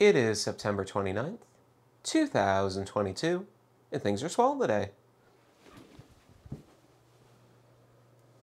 It is September 29th, 2022, and things are swell today.